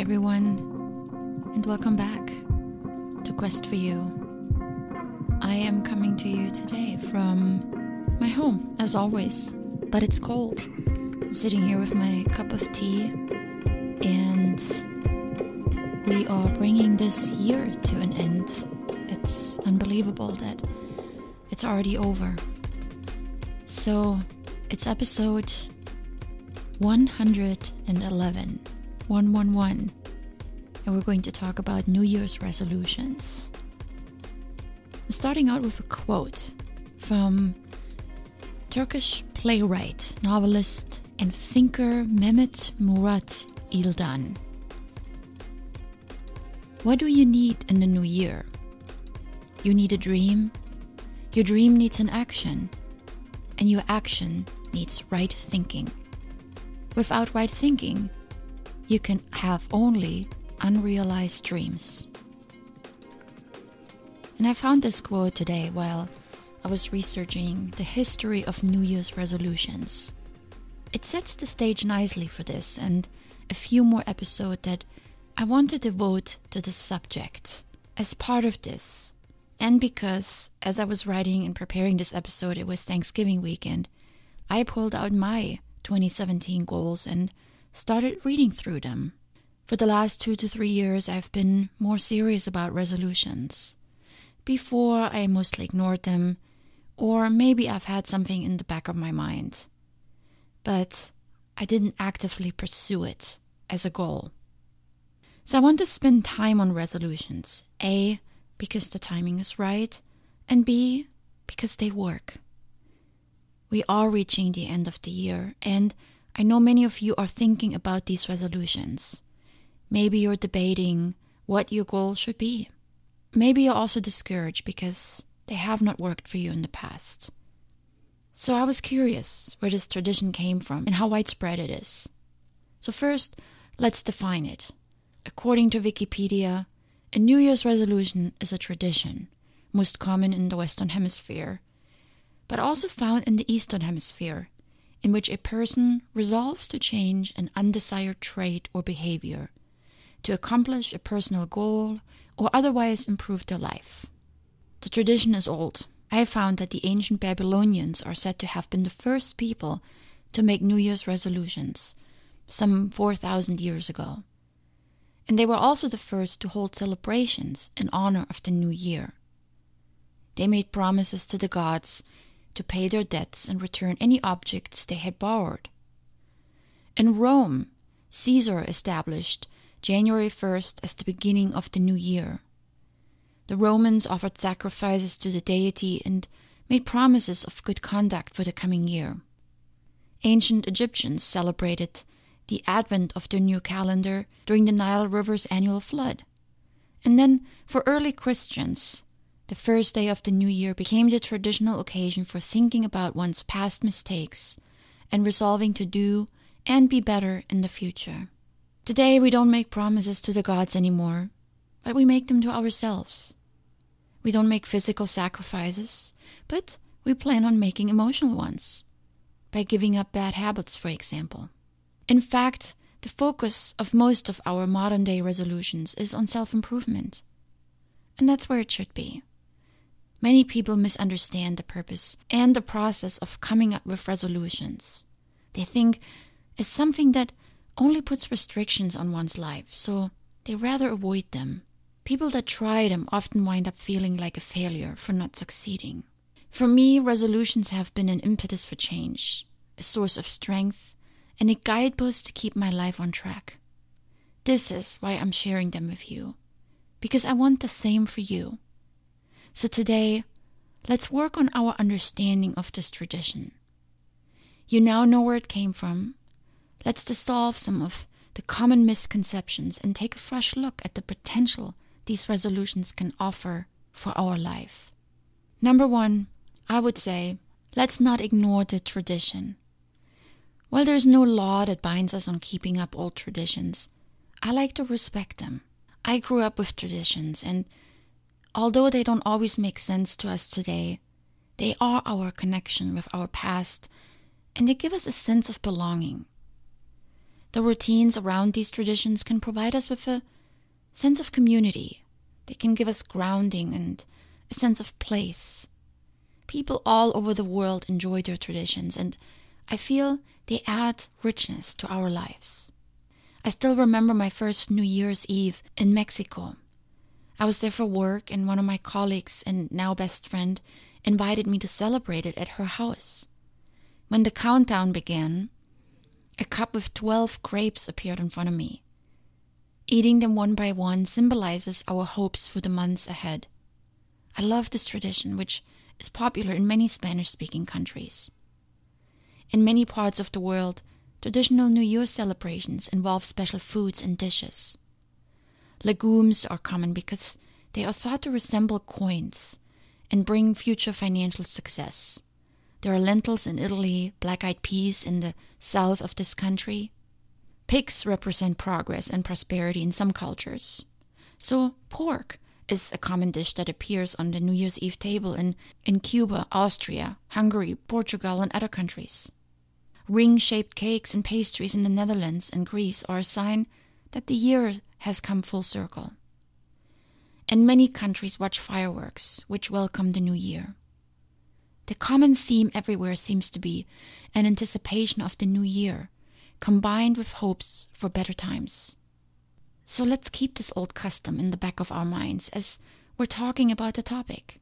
everyone, and welcome back to Quest for You. I am coming to you today from my home, as always, but it's cold. I'm sitting here with my cup of tea, and we are bringing this year to an end. It's unbelievable that it's already over. So, it's episode 111. 111. And we're going to talk about New Year's resolutions. Starting out with a quote from Turkish playwright, novelist, and thinker Mehmet Murat İldan. What do you need in the new year? You need a dream. Your dream needs an action. And your action needs right thinking. Without right thinking, you can have only unrealized dreams. And I found this quote today while I was researching the history of New Year's resolutions. It sets the stage nicely for this and a few more episodes that I want to devote to this subject. As part of this, and because as I was writing and preparing this episode, it was Thanksgiving weekend, I pulled out my 2017 goals and started reading through them. For the last two to three years, I've been more serious about resolutions. Before, I mostly ignored them, or maybe I've had something in the back of my mind. But I didn't actively pursue it as a goal. So I want to spend time on resolutions A, because the timing is right, and B, because they work. We are reaching the end of the year, and I know many of you are thinking about these resolutions. Maybe you're debating what your goal should be. Maybe you're also discouraged because they have not worked for you in the past. So I was curious where this tradition came from and how widespread it is. So, first, let's define it. According to Wikipedia, a New Year's resolution is a tradition, most common in the Western Hemisphere, but also found in the Eastern Hemisphere in which a person resolves to change an undesired trait or behavior, to accomplish a personal goal, or otherwise improve their life. The tradition is old. I have found that the ancient Babylonians are said to have been the first people to make New Year's resolutions, some 4,000 years ago. And they were also the first to hold celebrations in honor of the new year. They made promises to the gods to pay their debts and return any objects they had borrowed. In Rome, Caesar established January 1st as the beginning of the new year. The Romans offered sacrifices to the deity and made promises of good conduct for the coming year. Ancient Egyptians celebrated the advent of their new calendar during the Nile River's annual flood. And then, for early Christians, the first day of the new year became the traditional occasion for thinking about one's past mistakes and resolving to do and be better in the future. Today, we don't make promises to the gods anymore, but we make them to ourselves. We don't make physical sacrifices, but we plan on making emotional ones by giving up bad habits, for example. In fact, the focus of most of our modern day resolutions is on self improvement. And that's where it should be. Many people misunderstand the purpose and the process of coming up with resolutions. They think it's something that only puts restrictions on one's life, so they rather avoid them. People that try them often wind up feeling like a failure for not succeeding. For me, resolutions have been an impetus for change, a source of strength, and a guidepost to keep my life on track. This is why I'm sharing them with you, because I want the same for you. So today, let's work on our understanding of this tradition. You now know where it came from. Let's dissolve some of the common misconceptions and take a fresh look at the potential these resolutions can offer for our life. Number one, I would say, let's not ignore the tradition. While there's no law that binds us on keeping up old traditions, I like to respect them. I grew up with traditions, and Although they don't always make sense to us today, they are our connection with our past and they give us a sense of belonging. The routines around these traditions can provide us with a sense of community. They can give us grounding and a sense of place. People all over the world enjoy their traditions, and I feel they add richness to our lives. I still remember my first New Year's Eve in Mexico. I was there for work, and one of my colleagues and now best friend invited me to celebrate it at her house. When the countdown began, a cup with 12 grapes appeared in front of me. Eating them one by one symbolizes our hopes for the months ahead. I love this tradition, which is popular in many Spanish speaking countries. In many parts of the world, traditional New Year celebrations involve special foods and dishes. Legumes are common because they are thought to resemble coins and bring future financial success. There are lentils in Italy, black eyed peas in the south of this country. Pigs represent progress and prosperity in some cultures. So, pork is a common dish that appears on the New Year's Eve table in, in Cuba, Austria, Hungary, Portugal, and other countries. Ring shaped cakes and pastries in the Netherlands and Greece are a sign that the year has come full circle. And many countries watch fireworks, which welcome the new year. The common theme everywhere seems to be an anticipation of the new year, combined with hopes for better times. So let's keep this old custom in the back of our minds as we're talking about the topic.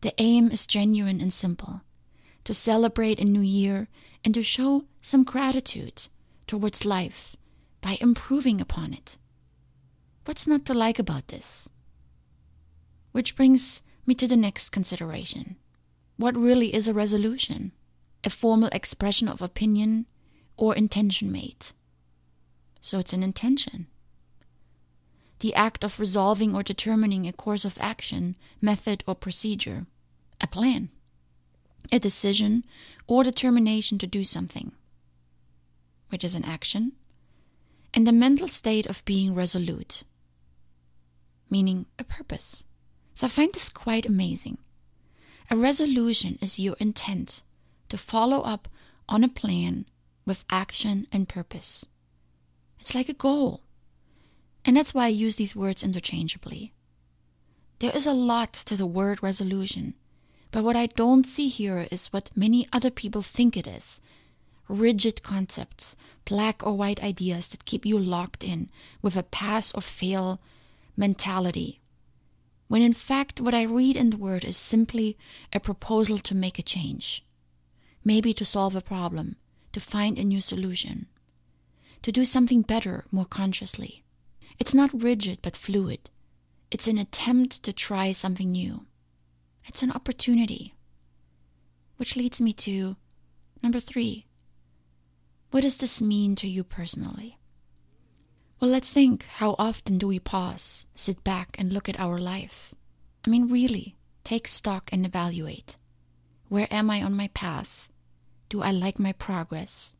The aim is genuine and simple to celebrate a new year and to show some gratitude towards life by improving upon it. What's not to like about this? Which brings me to the next consideration. What really is a resolution? A formal expression of opinion or intention made? So it's an intention. The act of resolving or determining a course of action, method, or procedure. A plan. A decision or determination to do something, which is an action. And the mental state of being resolute, meaning a purpose. So I find this quite amazing. A resolution is your intent to follow up on a plan with action and purpose. It's like a goal. And that's why I use these words interchangeably. There is a lot to the word resolution, but what I don't see here is what many other people think it is rigid concepts, black or white ideas that keep you locked in with a pass or fail mentality when in fact what I read in the Word is simply a proposal to make a change, maybe to solve a problem, to find a new solution, to do something better more consciously. It's not rigid but fluid. It's an attempt to try something new. It's an opportunity. Which leads me to number three. What does this mean to you personally? Well, let's think how often do we pause, sit back, and look at our life? I mean, really, take stock and evaluate. Where am I on my path? Do I like my progress?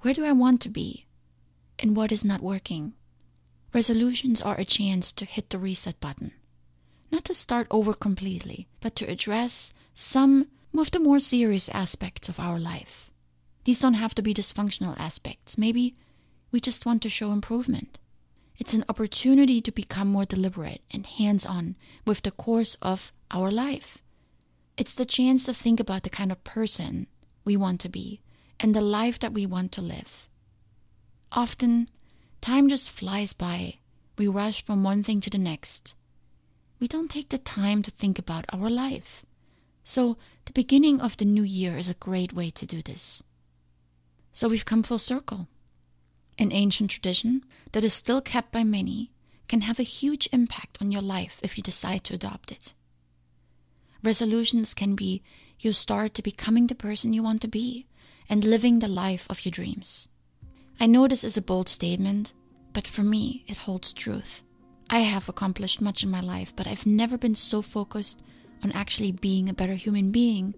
Where do I want to be? And what is not working? Resolutions are a chance to hit the reset button. Not to start over completely, but to address some of the more serious aspects of our life. These don't have to be dysfunctional aspects. Maybe we just want to show improvement. It's an opportunity to become more deliberate and hands on with the course of our life. It's the chance to think about the kind of person we want to be and the life that we want to live. Often, time just flies by. We rush from one thing to the next. We don't take the time to think about our life. So, the beginning of the new year is a great way to do this. So, we've come full circle an ancient tradition that is still kept by many can have a huge impact on your life if you decide to adopt it. Resolutions can be your start to becoming the person you want to be and living the life of your dreams. I know this is a bold statement, but for me, it holds truth. I have accomplished much in my life, but I've never been so focused on actually being a better human being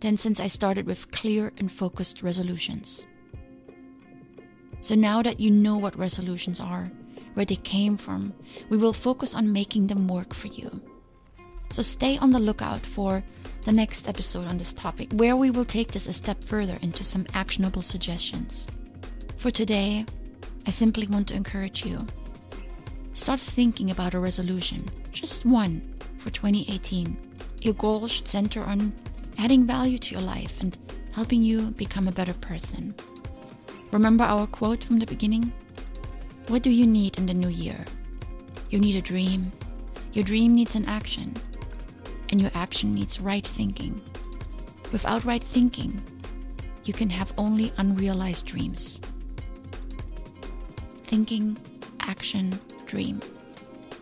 than since I started with clear and focused resolutions. So now that you know what resolutions are, where they came from, we will focus on making them work for you. So stay on the lookout for the next episode on this topic, where we will take this a step further into some actionable suggestions. For today, I simply want to encourage you. Start thinking about a resolution, just one, for 2018. Your goal should center on adding value to your life and helping you become a better person. Remember our quote from the beginning? What do you need in the new year? You need a dream. Your dream needs an action. And your action needs right thinking. Without right thinking, you can have only unrealized dreams. Thinking, action, dream.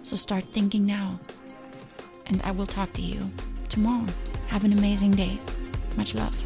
So start thinking now. And I will talk to you tomorrow. Have an amazing day. Much love.